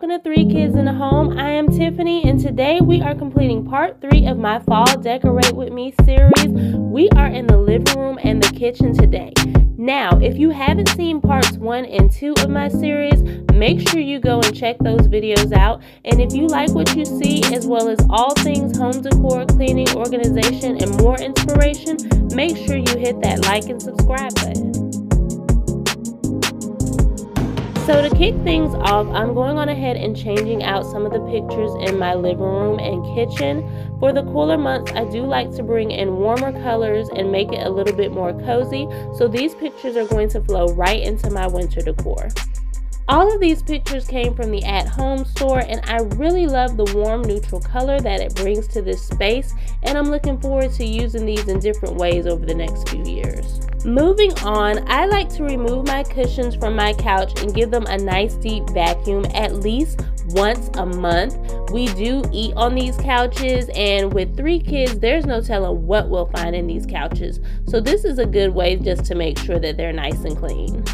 welcome to Three Kids and a Home. I am Tiffany, and today we are completing part three of my Fall Decorate With Me series. We are in the living room and the kitchen today. Now, if you haven't seen parts one and two of my series, make sure you go and check those videos out. And if you like what you see, as well as all things home decor, cleaning, organization, and more inspiration, make sure you hit that like and subscribe button. So to kick things off, I'm going on ahead and changing out some of the pictures in my living room and kitchen. For the cooler months, I do like to bring in warmer colors and make it a little bit more cozy. So these pictures are going to flow right into my winter decor. All of these pictures came from the at home store and I really love the warm neutral color that it brings to this space and I'm looking forward to using these in different ways over the next few years. Moving on, I like to remove my cushions from my couch and give them a nice deep vacuum at least once a month. We do eat on these couches and with three kids, there's no telling what we'll find in these couches. So this is a good way just to make sure that they're nice and clean.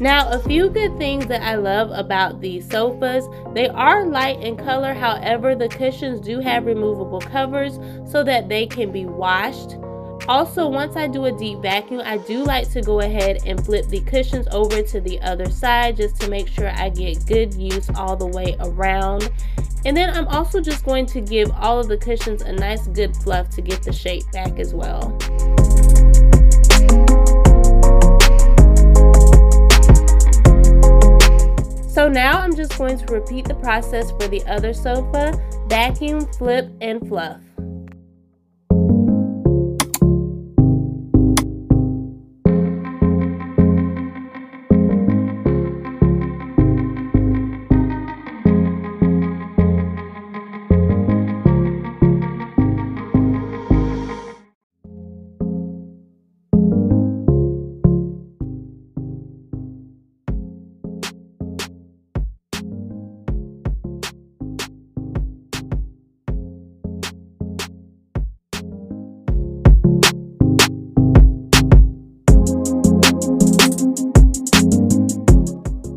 Now, a few good things that I love about these sofas, they are light in color, however, the cushions do have removable covers so that they can be washed. Also, once I do a deep vacuum, I do like to go ahead and flip the cushions over to the other side just to make sure I get good use all the way around. And then I'm also just going to give all of the cushions a nice good fluff to get the shape back as well. So now I'm just going to repeat the process for the other sofa, vacuum, flip, and fluff.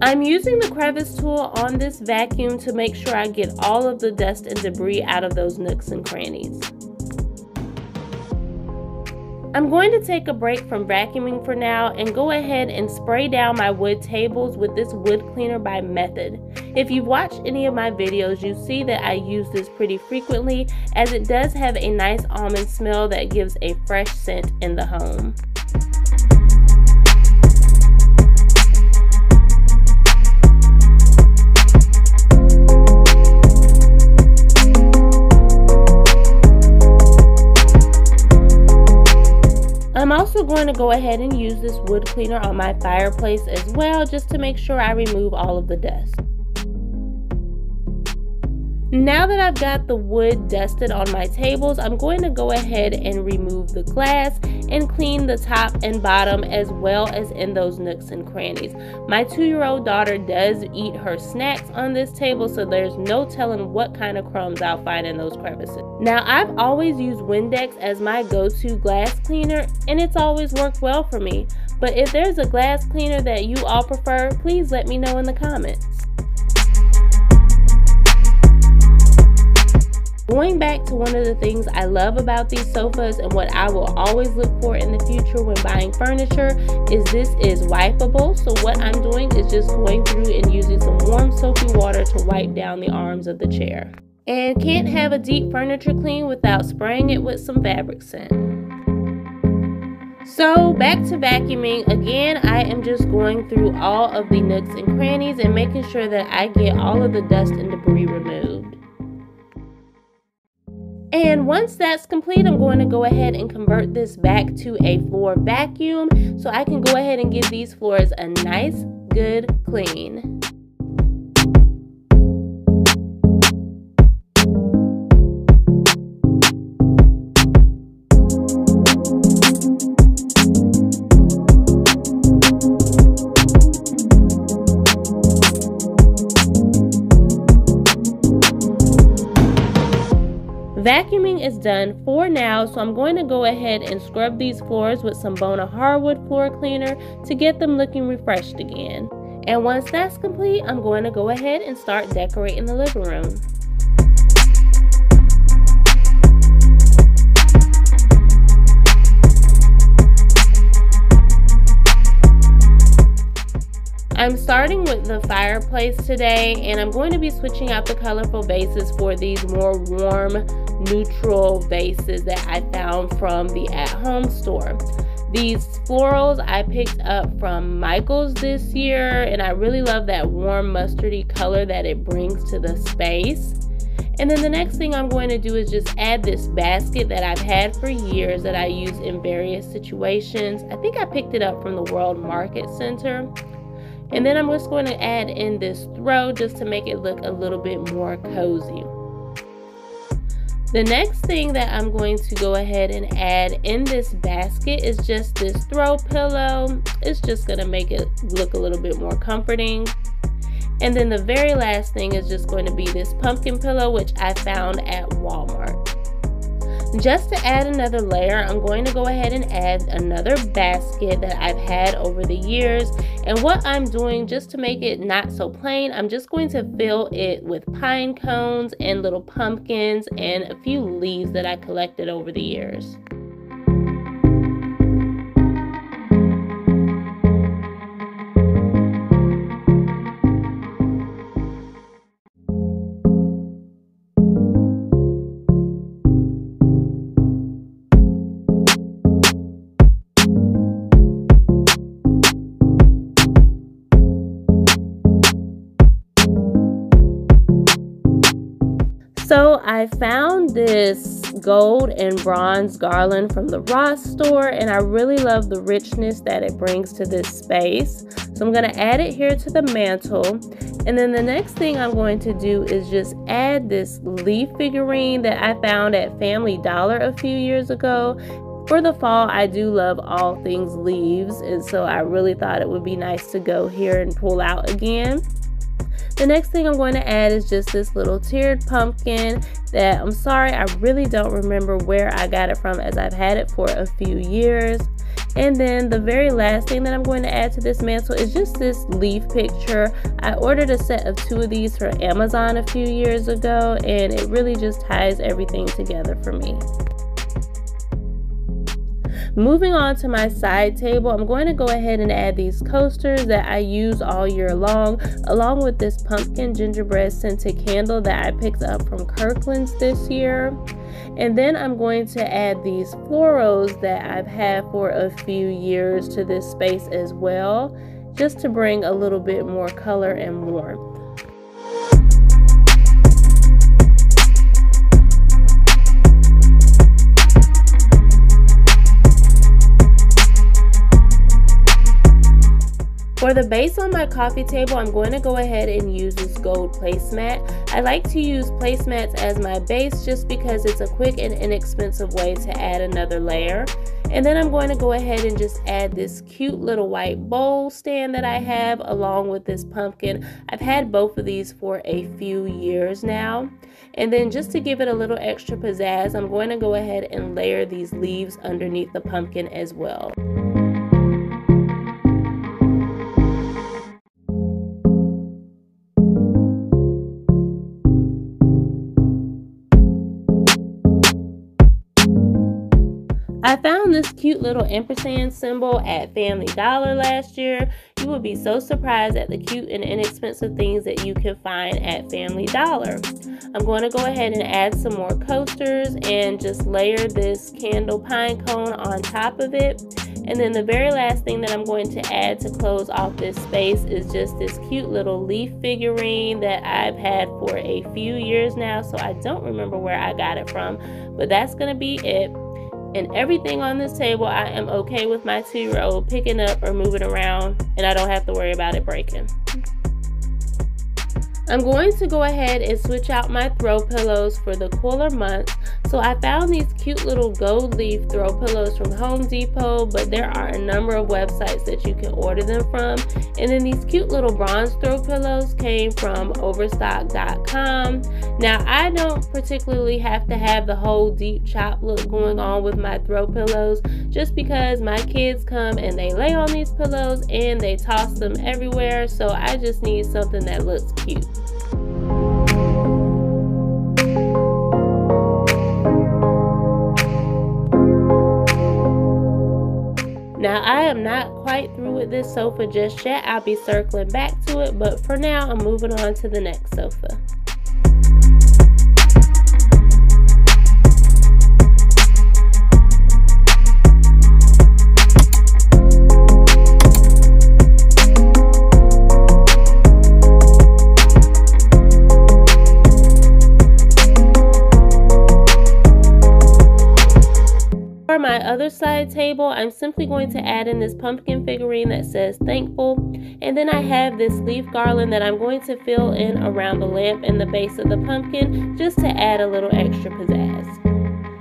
I'm using the crevice tool on this vacuum to make sure I get all of the dust and debris out of those nooks and crannies. I'm going to take a break from vacuuming for now and go ahead and spray down my wood tables with this wood cleaner by Method. If you've watched any of my videos, you see that I use this pretty frequently as it does have a nice almond smell that gives a fresh scent in the home. Also going to go ahead and use this wood cleaner on my fireplace as well just to make sure I remove all of the dust. Now that I've got the wood dusted on my tables, I'm going to go ahead and remove the glass and clean the top and bottom as well as in those nooks and crannies. My two-year-old daughter does eat her snacks on this table, so there's no telling what kind of crumbs I'll find in those crevices. Now, I've always used Windex as my go-to glass cleaner, and it's always worked well for me. But if there's a glass cleaner that you all prefer, please let me know in the comments. Going back to one of the things I love about these sofas and what I will always look for in the future when buying furniture is this is wipeable. So what I'm doing is just going through and using some warm soapy water to wipe down the arms of the chair. And can't have a deep furniture clean without spraying it with some fabric scent. So back to vacuuming. Again, I am just going through all of the nooks and crannies and making sure that I get all of the dust and debris removed. And once that's complete, I'm going to go ahead and convert this back to a floor vacuum so I can go ahead and give these floors a nice, good clean. Vacuuming is done for now, so I'm going to go ahead and scrub these floors with some Bona Hardwood floor cleaner to get them looking refreshed again. And once that's complete, I'm going to go ahead and start decorating the living room. I'm starting with the fireplace today and I'm going to be switching out the colorful bases for these more warm neutral vases that I found from the at-home store. These florals I picked up from Michael's this year and I really love that warm mustardy color that it brings to the space. And then the next thing I'm going to do is just add this basket that I've had for years that I use in various situations. I think I picked it up from the World Market Center. And then I'm just going to add in this throw just to make it look a little bit more cozy. The next thing that I'm going to go ahead and add in this basket is just this throw pillow. It's just going to make it look a little bit more comforting. And then the very last thing is just going to be this pumpkin pillow, which I found at Walmart. Just to add another layer, I'm going to go ahead and add another basket that I've had over the years. And what I'm doing just to make it not so plain, I'm just going to fill it with pine cones and little pumpkins and a few leaves that I collected over the years. I found this gold and bronze garland from the Ross store and I really love the richness that it brings to this space. So I'm going to add it here to the mantle. And then the next thing I'm going to do is just add this leaf figurine that I found at Family Dollar a few years ago. For the fall, I do love all things leaves, and so I really thought it would be nice to go here and pull out again. The next thing I'm going to add is just this little tiered pumpkin that I'm sorry, I really don't remember where I got it from as I've had it for a few years. And then the very last thing that I'm going to add to this mantle is just this leaf picture. I ordered a set of two of these from Amazon a few years ago and it really just ties everything together for me. Moving on to my side table, I'm going to go ahead and add these coasters that I use all year long, along with this pumpkin gingerbread scented candle that I picked up from Kirkland's this year. And then I'm going to add these florals that I've had for a few years to this space as well, just to bring a little bit more color and warmth. For the base on my coffee table, I'm going to go ahead and use this gold placemat. I like to use placemats as my base just because it's a quick and inexpensive way to add another layer. And then I'm going to go ahead and just add this cute little white bowl stand that I have along with this pumpkin. I've had both of these for a few years now. And then just to give it a little extra pizzazz, I'm going to go ahead and layer these leaves underneath the pumpkin as well. I found this cute little ampersand symbol at Family Dollar last year. You would be so surprised at the cute and inexpensive things that you can find at Family Dollar. I'm going to go ahead and add some more coasters and just layer this candle pine cone on top of it. And then the very last thing that I'm going to add to close off this space is just this cute little leaf figurine that I've had for a few years now. So I don't remember where I got it from, but that's going to be it and everything on this table I am okay with my two-year-old picking up or moving around and I don't have to worry about it breaking. I'm going to go ahead and switch out my throw pillows for the cooler months. So I found these cute little gold leaf throw pillows from Home Depot, but there are a number of websites that you can order them from. And then these cute little bronze throw pillows came from overstock.com. Now I don't particularly have to have the whole deep chop look going on with my throw pillows just because my kids come and they lay on these pillows and they toss them everywhere. So I just need something that looks cute. I am not quite through with this sofa just yet. I'll be circling back to it, but for now I'm moving on to the next sofa. Table, I'm simply going to add in this pumpkin figurine that says thankful. And then I have this leaf garland that I'm going to fill in around the lamp and the base of the pumpkin just to add a little extra pizzazz.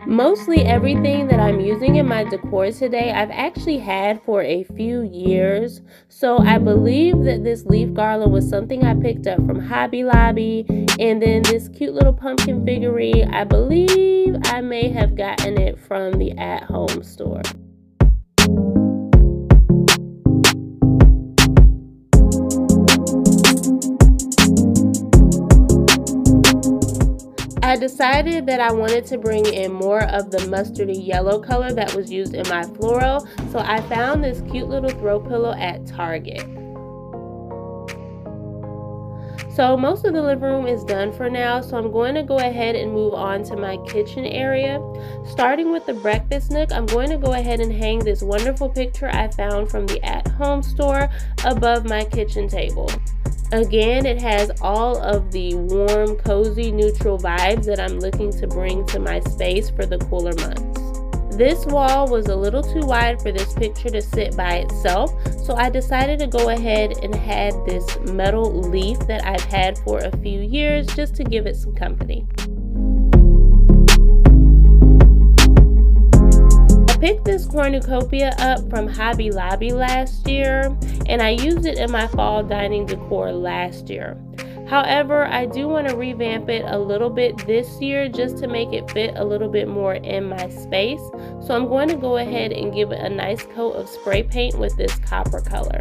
Mostly everything that I'm using in my decor today, I've actually had for a few years. So I believe that this leaf garland was something I picked up from Hobby Lobby. And then this cute little pumpkin figurine, I believe I may have gotten it from the at home store. I decided that I wanted to bring in more of the mustardy yellow color that was used in my floral, so I found this cute little throw pillow at Target. So most of the living room is done for now, so I'm going to go ahead and move on to my kitchen area. Starting with the breakfast nook, I'm going to go ahead and hang this wonderful picture I found from the at-home store above my kitchen table. Again, it has all of the warm, cozy, neutral vibes that I'm looking to bring to my space for the cooler months. This wall was a little too wide for this picture to sit by itself, so I decided to go ahead and add this metal leaf that I've had for a few years just to give it some company. Picked this cornucopia up from Hobby Lobby last year and I used it in my fall dining decor last year. However, I do want to revamp it a little bit this year just to make it fit a little bit more in my space. So I'm going to go ahead and give it a nice coat of spray paint with this copper color.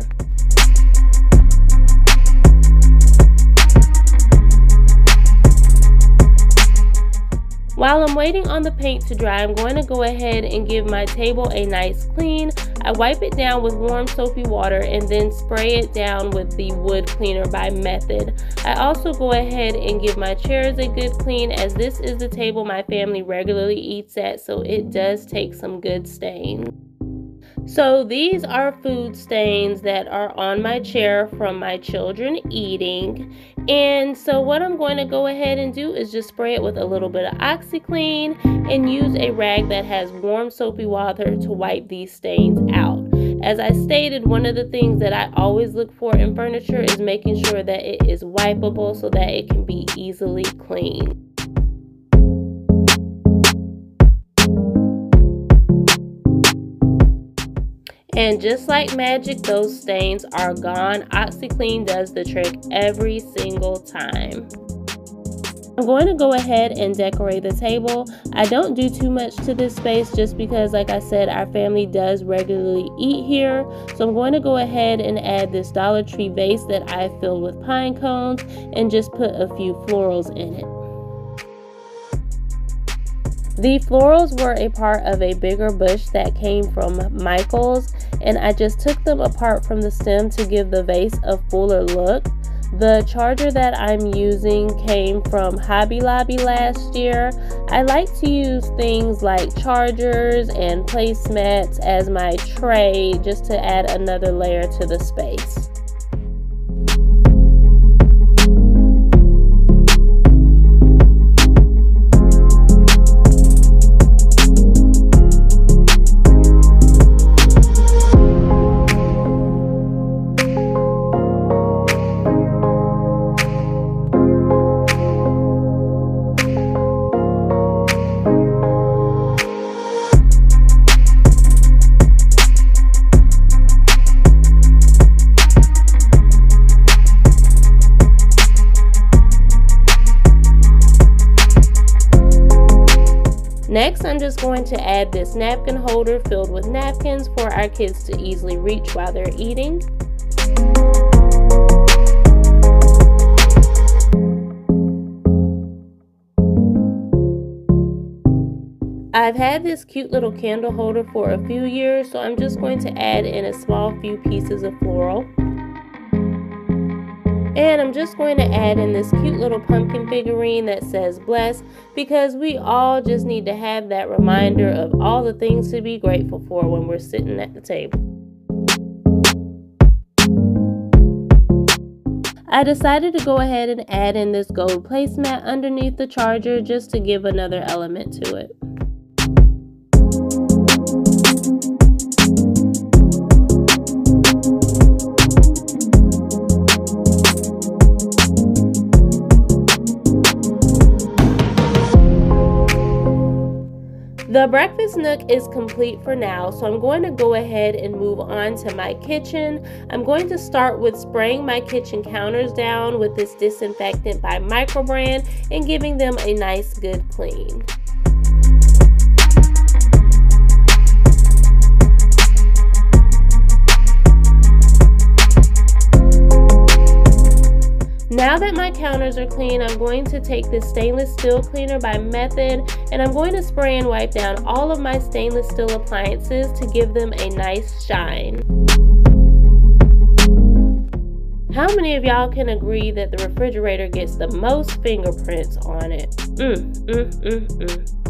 While I'm waiting on the paint to dry, I'm going to go ahead and give my table a nice clean. I wipe it down with warm soapy water and then spray it down with the wood cleaner by Method. I also go ahead and give my chairs a good clean as this is the table my family regularly eats at so it does take some good stain. So these are food stains that are on my chair from my children eating. And so what I'm going to go ahead and do is just spray it with a little bit of OxiClean and use a rag that has warm soapy water to wipe these stains out. As I stated, one of the things that I always look for in furniture is making sure that it is wipeable so that it can be easily cleaned. And just like magic, those stains are gone. OxiClean does the trick every single time. I'm going to go ahead and decorate the table. I don't do too much to this space just because, like I said, our family does regularly eat here. So I'm going to go ahead and add this Dollar Tree vase that I filled with pine cones and just put a few florals in it. The florals were a part of a bigger bush that came from Michael's and I just took them apart from the stem to give the vase a fuller look. The charger that I'm using came from Hobby Lobby last year. I like to use things like chargers and placemats as my tray just to add another layer to the space. Next, I'm just going to add this napkin holder filled with napkins for our kids to easily reach while they're eating. I've had this cute little candle holder for a few years, so I'm just going to add in a small few pieces of floral. And I'm just going to add in this cute little pumpkin figurine that says bless because we all just need to have that reminder of all the things to be grateful for when we're sitting at the table. I decided to go ahead and add in this gold placemat underneath the charger just to give another element to it. The breakfast nook is complete for now, so I'm going to go ahead and move on to my kitchen. I'm going to start with spraying my kitchen counters down with this disinfectant by Microban and giving them a nice good clean. Now that my counters are clean, I'm going to take this stainless steel cleaner by Method and I'm going to spray and wipe down all of my stainless steel appliances to give them a nice shine. How many of y'all can agree that the refrigerator gets the most fingerprints on it? Mm, mm, mm, mm.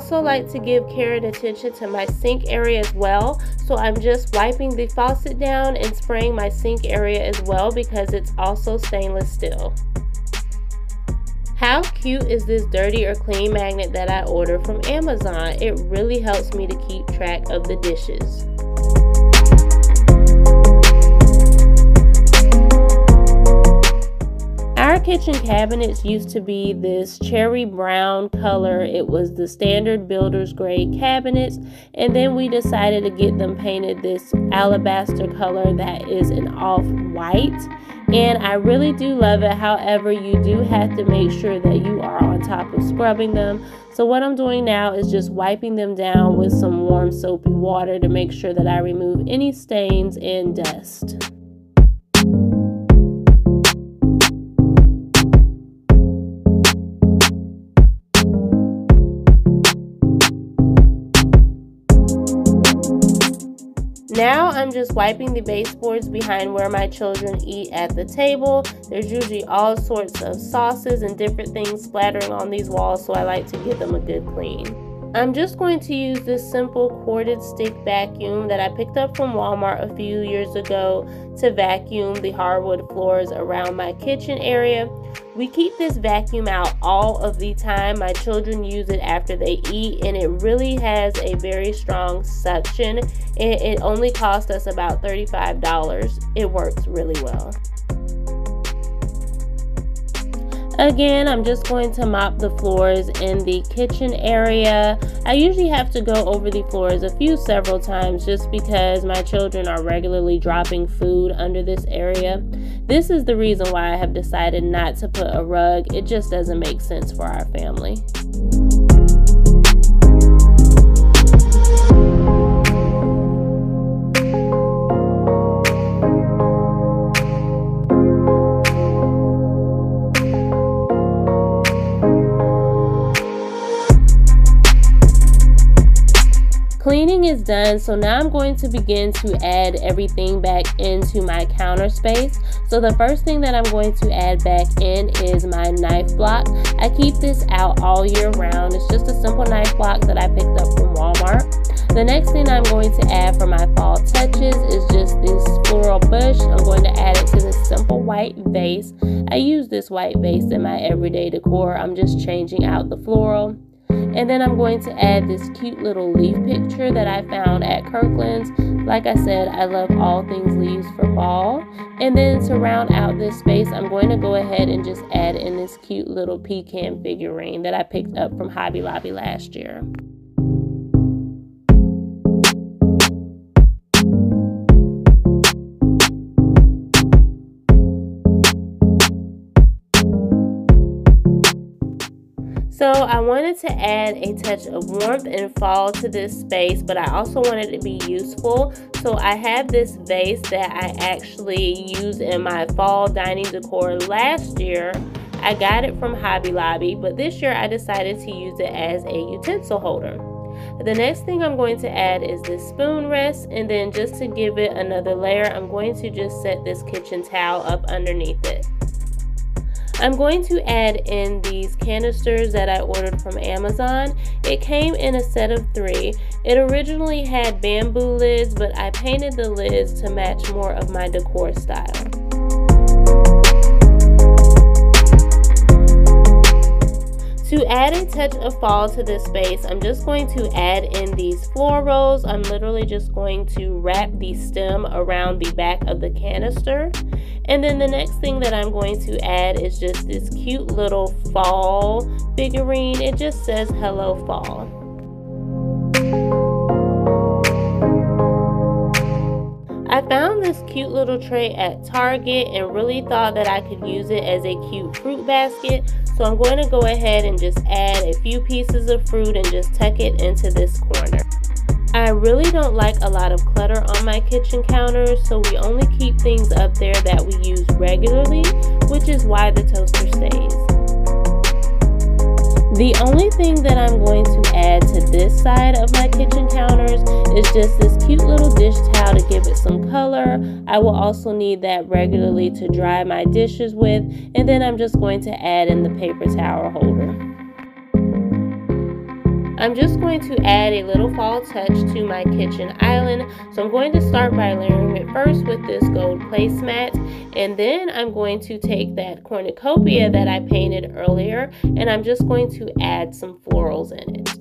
Also like to give care and attention to my sink area as well. So I'm just wiping the faucet down and spraying my sink area as well because it's also stainless steel. How cute is this dirty or clean magnet that I ordered from Amazon? It really helps me to keep track of the dishes. Kitchen cabinets used to be this cherry brown color. It was the standard builder's grade cabinets. And then we decided to get them painted this alabaster color that is an off white. And I really do love it. However, you do have to make sure that you are on top of scrubbing them. So what I'm doing now is just wiping them down with some warm soapy water to make sure that I remove any stains and dust. I'm just wiping the baseboards behind where my children eat at the table. There's usually all sorts of sauces and different things splattering on these walls, so I like to give them a good clean. I'm just going to use this simple corded stick vacuum that I picked up from Walmart a few years ago to vacuum the hardwood floors around my kitchen area. We keep this vacuum out all of the time. My children use it after they eat and it really has a very strong suction. It, it only cost us about $35. It works really well. Again, I'm just going to mop the floors in the kitchen area. I usually have to go over the floors a few several times just because my children are regularly dropping food under this area. This is the reason why I have decided not to put a rug. It just doesn't make sense for our family. Cleaning is done, so now I'm going to begin to add everything back into my counter space. So the first thing that I'm going to add back in is my knife block. I keep this out all year round. It's just a simple knife block that I picked up from Walmart. The next thing I'm going to add for my fall touches is just this floral bush. I'm going to add it to this simple white vase. I use this white vase in my everyday decor. I'm just changing out the floral. And then I'm going to add this cute little leaf picture that I found at Kirkland's. Like I said, I love all things leaves for fall. And then to round out this space, I'm going to go ahead and just add in this cute little pecan figurine that I picked up from Hobby Lobby last year. So I wanted to add a touch of warmth and fall to this space, but I also wanted to be useful. So I have this vase that I actually used in my fall dining decor last year. I got it from Hobby Lobby, but this year I decided to use it as a utensil holder. The next thing I'm going to add is this spoon rest and then just to give it another layer, I'm going to just set this kitchen towel up underneath it. I'm going to add in these canisters that I ordered from Amazon. It came in a set of three. It originally had bamboo lids, but I painted the lids to match more of my decor style. Add a touch of fall to this space, I'm just going to add in these florals. I'm literally just going to wrap the stem around the back of the canister. And then the next thing that I'm going to add is just this cute little fall figurine. It just says hello fall. I found this cute little tray at Target and really thought that I could use it as a cute fruit basket. So I'm going to go ahead and just add a few pieces of fruit and just tuck it into this corner. I really don't like a lot of clutter on my kitchen counters, so we only keep things up there that we use regularly, which is why the toaster stays. The only thing that I'm going to add to this side of my kitchen counters is just this cute little dish towel to give it some color. I will also need that regularly to dry my dishes with, and then I'm just going to add in the paper towel holder. I'm just going to add a little fall touch to my kitchen island. So I'm going to start by layering it first with this gold placemat. And then I'm going to take that cornucopia that I painted earlier and I'm just going to add some florals in it.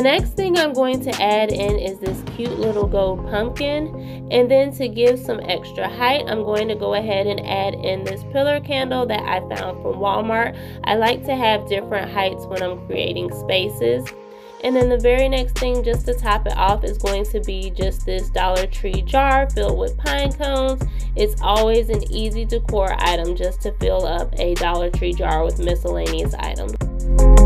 The next thing I'm going to add in is this cute little gold pumpkin. And then to give some extra height, I'm going to go ahead and add in this pillar candle that I found from Walmart. I like to have different heights when I'm creating spaces. And then the very next thing just to top it off is going to be just this Dollar Tree jar filled with pine cones. It's always an easy decor item just to fill up a Dollar Tree jar with miscellaneous items.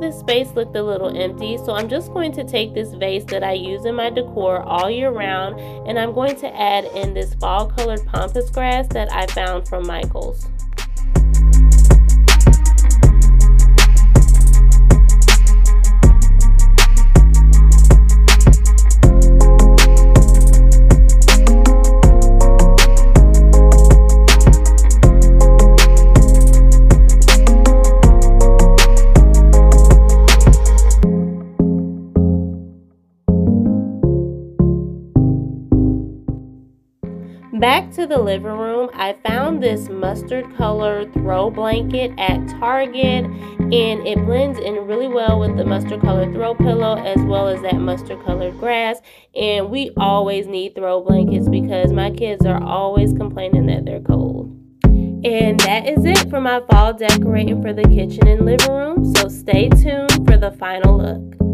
This space looked a little empty, so I'm just going to take this vase that I use in my decor all year round and I'm going to add in this fall colored pampas grass that I found from Michaels. Back to the living room, I found this mustard colored throw blanket at Target and it blends in really well with the mustard colored throw pillow as well as that mustard colored grass. And we always need throw blankets because my kids are always complaining that they're cold. And that is it for my fall decorating for the kitchen and living room. So stay tuned for the final look.